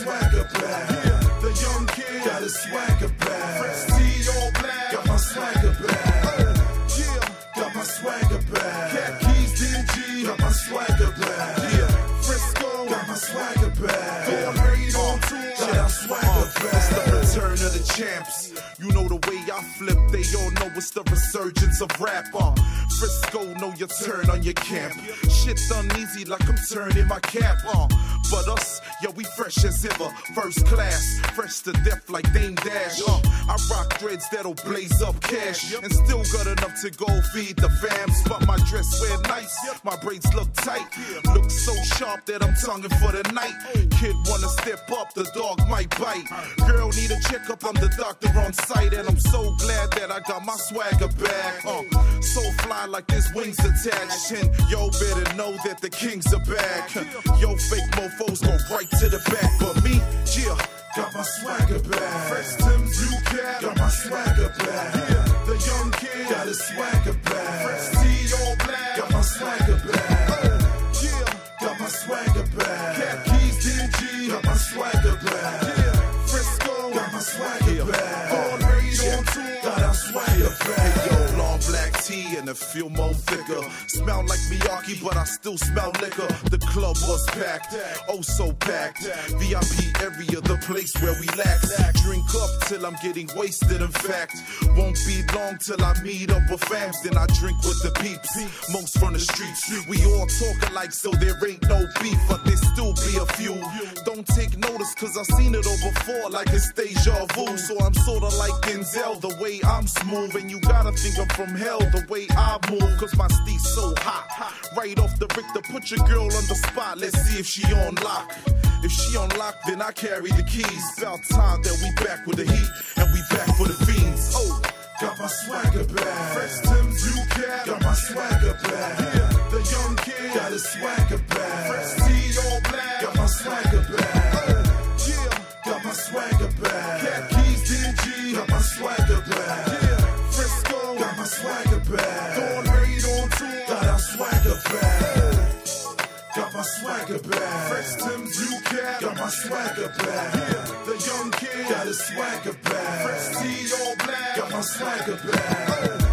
swagger back. The young kid got his swagger back. Fresh T all black, got my swagger back. Uh, yeah, got my swagger back. Cat keys DMG, got my swagger back. Yeah, Frisko, got my swagger back. Going on tour, got our swagger uh, back. It's the return of the champs. You know the way I flip, they all know it's the resurgence of rapper. Frisko, know your turn on your camp. Shit's uneasy like I'm turning my cap on. Uh, but yeah, we fresh as ever. First class, fresh to death like Dame Dash. Uh, I rock threads that'll blaze up cash. And still got enough to go feed the fams. But my dress wear nice, my braids look tight. Look so sharp that I'm tonguing for the night. Kid wanna step up, the dog might bite. Girl need a checkup, I'm the doctor on site. And I'm so glad that I got my swagger back. Uh, so fly like there's wings attached. And yo better know that the kings are back. Yo fake mofos go right to the back. But me, yeah, Got my swagger back. Fresh Tim's UK, got my swagger back. Yeah, the young kid got his swagger back. Fresh T all black, got my swagger back. Oh, Yeah, got my swagger back. Cat keys, DG, got my swagger back. Yeah, Frisko, got my swagger back. On radio on tour, got our swagger back. Tea and a feel more thicker. Smell like Miyake, but I still smell liquor. The club was packed, oh so packed. VIP area, the place where we lax. Drink up till I'm getting wasted. In fact, won't be long till I meet up with fams. Then I drink with the peeps, most from the streets. We all talk alike, so there ain't no beef, but there still be a few. Don't take notice, cause I've seen it all before, like it's deja vu. So I'm sorta like Denzel, the way I'm smooth. And you gotta think I'm from hell, the way I move, cause my steez so hot. Right off the Richter, put your girl on the spot, let's see if she on lock. If she on lock, then I carry the keys. About time that we back with the heat, and we back for the fiends. Oh, Got my swagger back. Fresh Tim's UK, got my swagger back. Yeah, the young kid got his swagger back. Fresh T all black, got my swagger back. Yeah, got my swagger back. Cat keys, DG, got my swagger back. Yeah, swagger back. Going hate on tour, got our swagger back. Got my swagger back. Fresh Tim's UK, got my swagger back. Yeah, the young kid got his swagger back. Fresh T all black, got my swagger back. Yeah,